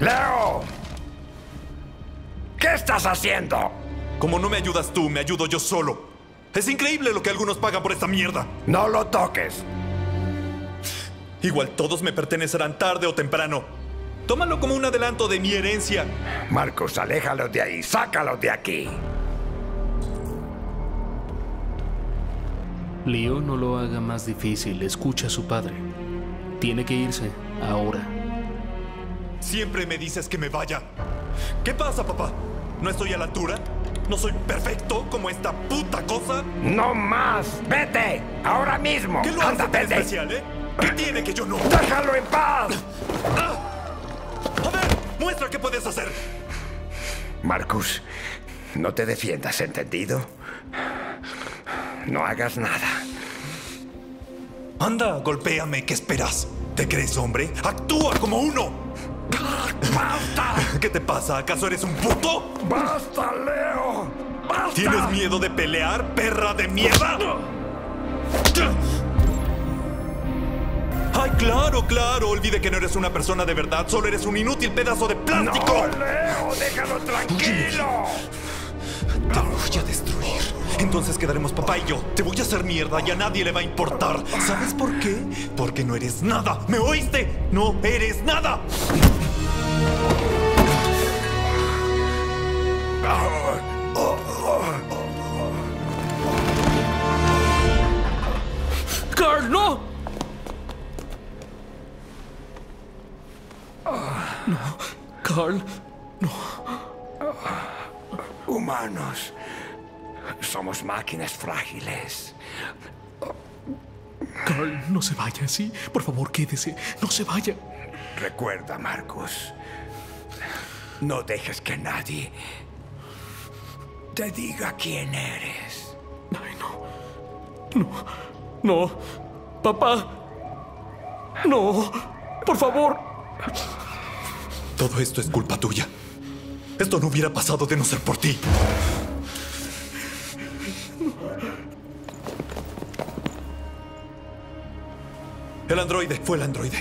Leo. ¿Qué estás haciendo? Como no me ayudas tú, me ayudo yo solo. Es increíble lo que algunos pagan por esta mierda. No lo toques. Igual todos me pertenecerán tarde o temprano. Tómalo como un adelanto de mi herencia. Marcus, aléjalo de ahí. Sácalo de aquí. Leo, no lo haga más difícil. Escucha a su padre. Tiene que irse ahora. Siempre me dices que me vaya. ¿Qué pasa, papá? ¿No estoy a la altura? ¿No soy perfecto como esta puta cosa? ¡No más! ¡Vete! ¡Ahora mismo! ¿Qué lo hace ¡Ándate tan de- especial, eh? ¿Qué tiene que yo no? ¡Déjalo en paz! A ver, muestra qué puedes hacer. Marcus, no te defiendas, ¿entendido? No hagas nada. Anda, golpéame, ¿qué esperas? ¿Te crees hombre? ¡Actúa como uno! ¡Basta! ¿Qué te pasa? ¿Acaso eres un puto? ¡Basta, Leo! ¡Basta! ¿Tienes miedo de pelear, perra de mierda? ¡Ay, claro, claro! Olvide que no eres una persona de verdad, solo eres un inútil pedazo de ¡No, plástico. Leo! ¡Déjalo tranquilo! Te voy a destruir. Entonces quedaremos papá y yo. Te voy a hacer mierda y a nadie le va a importar. ¿Sabes por qué? Porque no eres nada. ¿Me oíste? No eres nada. ¡Carl, no! No, Carl. Humanos. Somos máquinas frágiles. Carl, no se vaya, ¿sí? Por favor, quédese. No se vaya. Recuerda, Marcus. No dejes que nadie te diga quién eres. Ay, no. No. No. Papá. No. Por favor. Todo esto es culpa tuya. Esto no hubiera pasado de no ser por ti. El androide fue el androide.